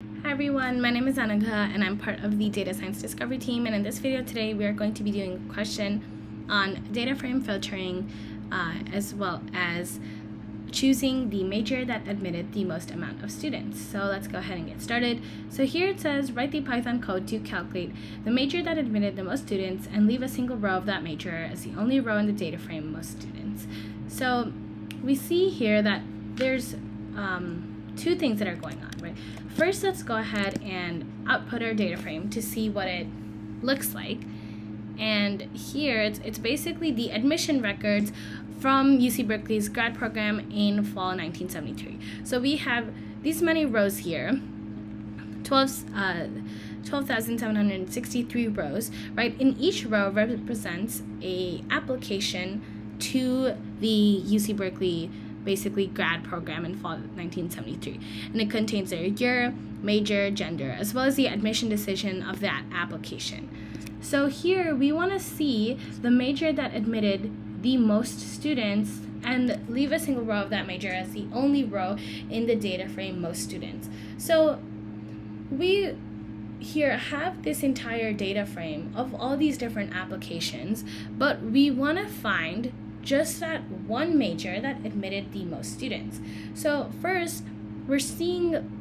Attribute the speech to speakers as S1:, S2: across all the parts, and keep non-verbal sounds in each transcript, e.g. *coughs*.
S1: Hi everyone, my name is Anagha and I'm part of the Data Science Discovery team and in this video today we are going to be doing a question on data frame filtering uh, as well as choosing the major that admitted the most amount of students. So let's go ahead and get started. So here it says write the Python code to calculate the major that admitted the most students and leave a single row of that major as the only row in the data frame most students. So we see here that there's um, two things that are going on, right? First, let's go ahead and output our data frame to see what it looks like. And here, it's, it's basically the admission records from UC Berkeley's grad program in fall 1973. So we have these many rows here, 12, uh, 12,763 rows, right? In each row represents a application to the UC Berkeley basically grad program in fall 1973 and it contains their year major gender as well as the admission decision of that application. So here we want to see the major that admitted the most students and leave a single row of that major as the only row in the data frame most students. So we here have this entire data frame of all these different applications but we want to find just that one major that admitted the most students. So first, we're seeing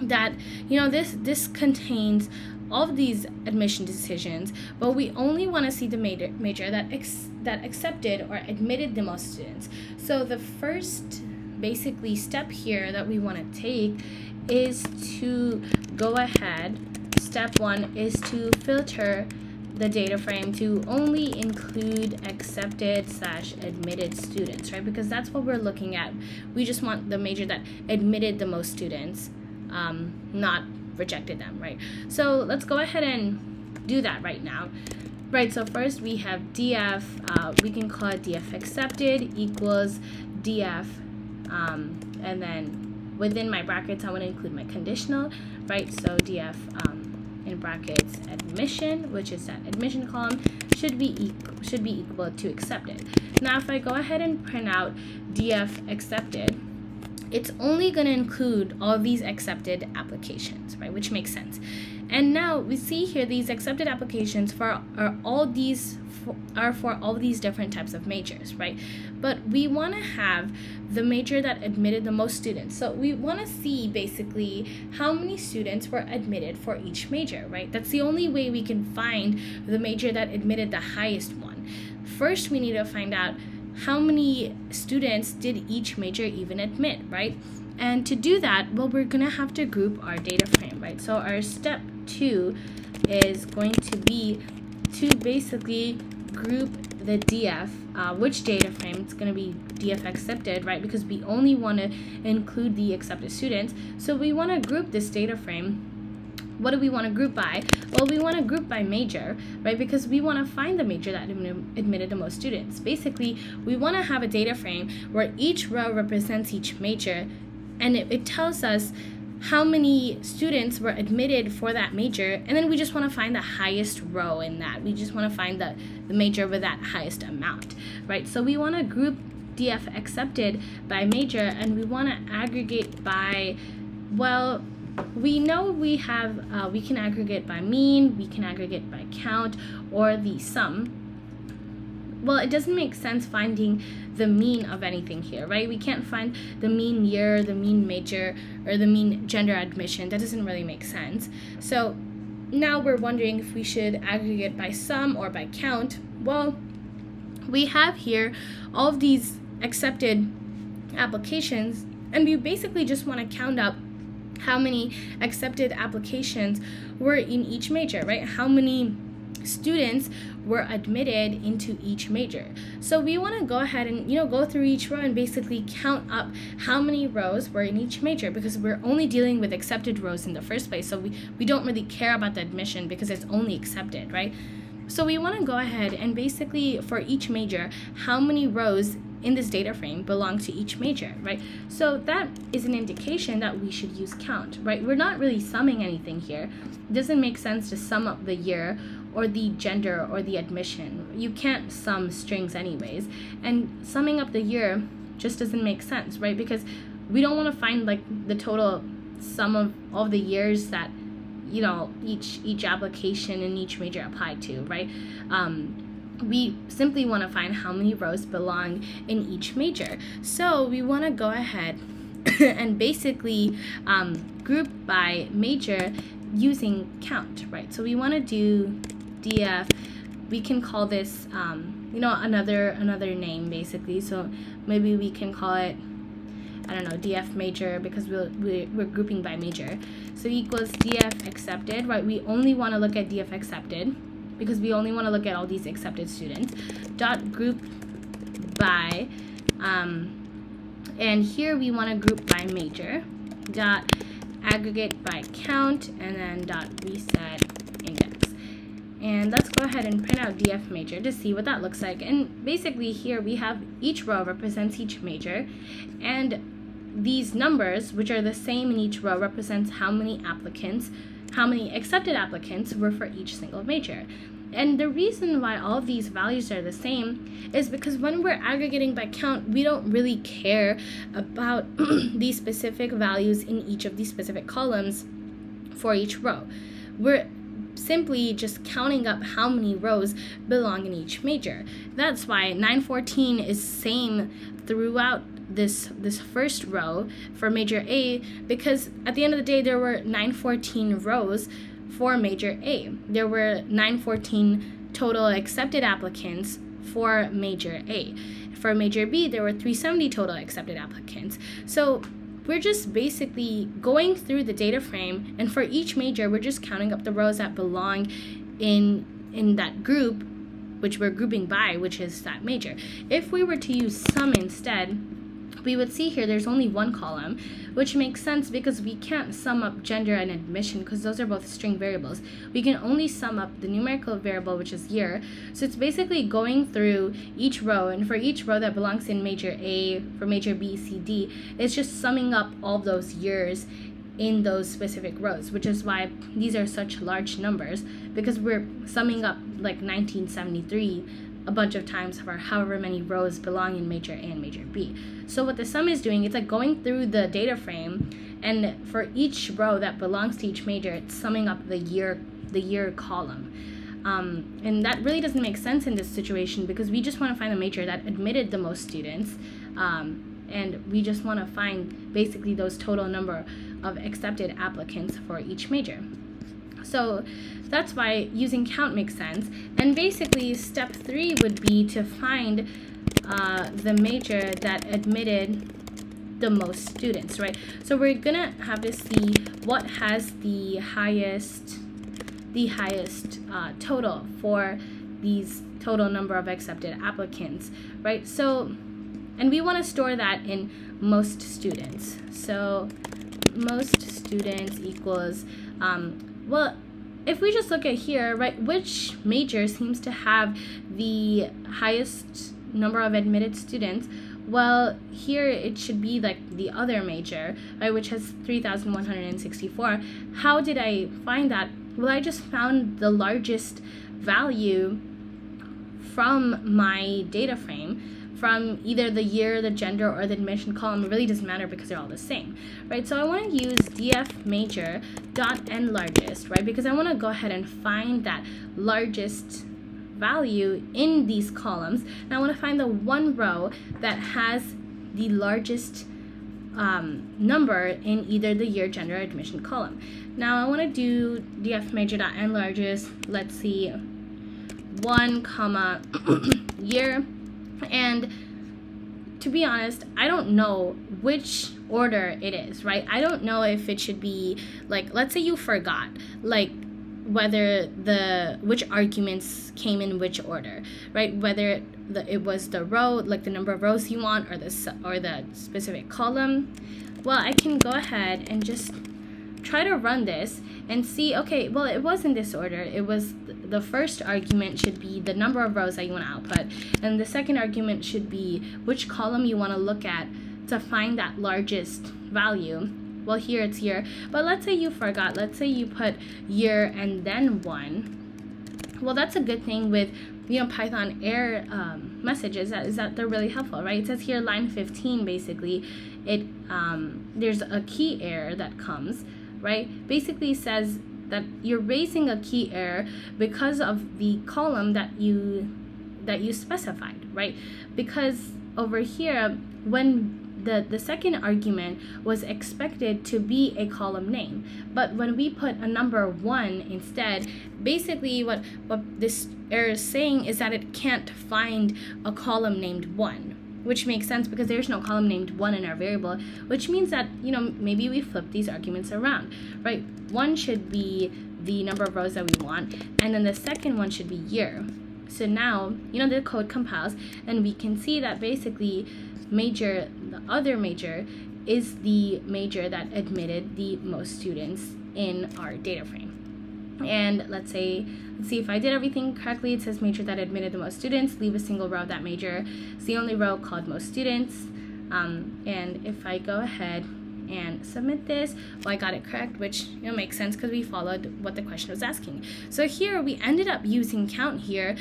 S1: that you know this this contains all of these admission decisions, but we only want to see the major major that ex, that accepted or admitted the most students. So the first basically step here that we want to take is to go ahead. Step one is to filter the data frame to only include accepted slash admitted students, right? Because that's what we're looking at. We just want the major that admitted the most students, um, not rejected them, right? So let's go ahead and do that right now. Right, so first we have df, uh, we can call it df accepted equals df, um, and then within my brackets I want to include my conditional, right? So df um, in brackets admission, which is that admission column, should be should be equal to accepted. Now if I go ahead and print out df accepted, it's only going to include all these accepted applications, right? Which makes sense. And now we see here these accepted applications for are all these for, are for all these different types of majors, right? But we want to have the major that admitted the most students. So we want to see basically how many students were admitted for each major, right? That's the only way we can find the major that admitted the highest one. First, we need to find out how many students did each major even admit, right? And to do that, well, we're going to have to group our data frame, right? So our step two is going to be to basically group the DF, uh, which data frame, it's going to be DF accepted, right? Because we only want to include the accepted students. So we want to group this data frame what do we want to group by? Well, we want to group by major, right? Because we want to find the major that admitted the most students. Basically, we want to have a data frame where each row represents each major and it, it tells us how many students were admitted for that major. And then we just want to find the highest row in that. We just want to find the, the major with that highest amount right? So we want to group df accepted by major and we want to aggregate by well we know we have uh, we can aggregate by mean we can aggregate by count or the sum well, it doesn't make sense finding the mean of anything here, right? We can't find the mean year, the mean major, or the mean gender admission. That doesn't really make sense. So now we're wondering if we should aggregate by sum or by count. Well, we have here all of these accepted applications, and we basically just want to count up how many accepted applications were in each major, right? How many students were admitted into each major. So we want to go ahead and you know go through each row and basically count up how many rows were in each major because we're only dealing with accepted rows in the first place. So we, we don't really care about the admission because it's only accepted, right? So we want to go ahead and basically for each major, how many rows in this data frame belong to each major, right? So that is an indication that we should use count, right? We're not really summing anything here. It doesn't make sense to sum up the year or the gender or the admission. You can't sum strings anyways. And summing up the year just doesn't make sense, right? Because we don't want to find like the total sum of all the years that you know each each application and each major applied to right um, we simply want to find how many rows belong in each major so we want to go ahead *coughs* and basically um, group by major using count right so we want to do df we can call this um, you know another another name basically so maybe we can call it I don't know, DF major because we're, we're, grouping by major. So equals DF accepted, right? We only want to look at DF accepted because we only want to look at all these accepted students. Dot group by, um, and here we want to group by major. Dot aggregate by count, and then dot reset. And let's go ahead and print out DF major to see what that looks like. And basically here we have each row represents each major, and these numbers, which are the same in each row, represents how many applicants, how many accepted applicants were for each single major. And the reason why all these values are the same is because when we're aggregating by count, we don't really care about *clears throat* these specific values in each of these specific columns for each row. We're simply just counting up how many rows belong in each major. That's why 914 is same throughout this this first row for major A because at the end of the day there were 914 rows for major A. There were 914 total accepted applicants for major A. For major B there were 370 total accepted applicants. So we're just basically going through the data frame and for each major we're just counting up the rows that belong in in that group which we're grouping by which is that major. If we were to use sum instead we would see here there's only one column, which makes sense because we can't sum up gender and admission because those are both string variables. We can only sum up the numerical variable, which is year. So it's basically going through each row, and for each row that belongs in major A, for major B, C, D, it's just summing up all those years in those specific rows, which is why these are such large numbers because we're summing up like 1973 a bunch of times for however many rows belong in major A and major B. So what the sum is doing, it's like going through the data frame and for each row that belongs to each major, it's summing up the year the year column. Um, and that really doesn't make sense in this situation because we just want to find the major that admitted the most students. Um, and we just want to find basically those total number of accepted applicants for each major. So that's why using count makes sense. And basically, step three would be to find uh, the major that admitted the most students, right? So we're gonna have to see what has the highest, the highest uh, total for these total number of accepted applicants, right? So, and we want to store that in most students. So most students equals, um, well, if we just look at here, right, which major seems to have the highest number of admitted students? Well, here it should be like the other major, right, which has 3,164. How did I find that? Well, I just found the largest value from my data frame from either the year, the gender, or the admission column. It really doesn't matter because they're all the same, right? So I want to use df major dot n largest, right? Because I want to go ahead and find that largest value in these columns. And I want to find the one row that has the largest um, number in either the year, gender, admission column. Now I want to do df major dot n largest. Let's see, one comma *coughs* year and to be honest, I don't know which order it is, right? I don't know if it should be like, let's say you forgot, like whether the which arguments came in which order, right? Whether the, it was the row, like the number of rows you want, or the or the specific column. Well, I can go ahead and just try to run this and see, okay, well, it was in this order. It was the first argument should be the number of rows that you want to output, and the second argument should be which column you want to look at to find that largest value. Well, here it's year, but let's say you forgot. Let's say you put year and then one. Well, that's a good thing with you know Python error um, messages that is that they're really helpful, right? It says here line 15 basically, it um, there's a key error that comes, right? Basically says that you're raising a key error because of the column that you that you specified, right? Because over here when the, the second argument was expected to be a column name. But when we put a number 1 instead, basically what, what this error is saying is that it can't find a column named 1 which makes sense because there's no column named 1 in our variable, which means that, you know, maybe we flip these arguments around, right? 1 should be the number of rows that we want, and then the second one should be year. So now, you know, the code compiles, and we can see that basically major, the other major, is the major that admitted the most students in our data frame. And let's say, let's see if I did everything correctly. It says major that admitted the most students, leave a single row that major. It's the only row called most students. Um, and if I go ahead and submit this, well, I got it correct, which you know, makes sense because we followed what the question was asking. So here we ended up using count here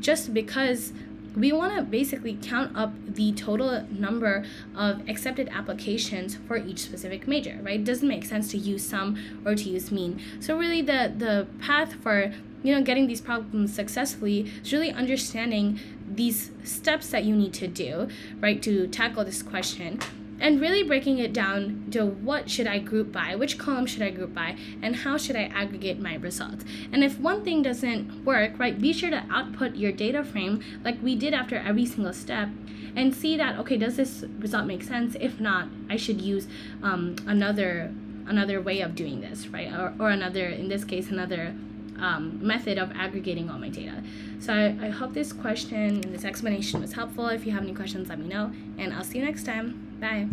S1: just because we want to basically count up the total number of accepted applications for each specific major, right? It doesn't make sense to use sum or to use mean. So really the, the path for you know getting these problems successfully is really understanding these steps that you need to do, right, to tackle this question and really breaking it down to what should I group by, which column should I group by, and how should I aggregate my results. And if one thing doesn't work, right, be sure to output your data frame like we did after every single step and see that, okay, does this result make sense? If not, I should use um, another another way of doing this, right? Or, or another, in this case, another um, method of aggregating all my data. So I, I hope this question and this explanation was helpful. If you have any questions, let me know, and I'll see you next time. Bye.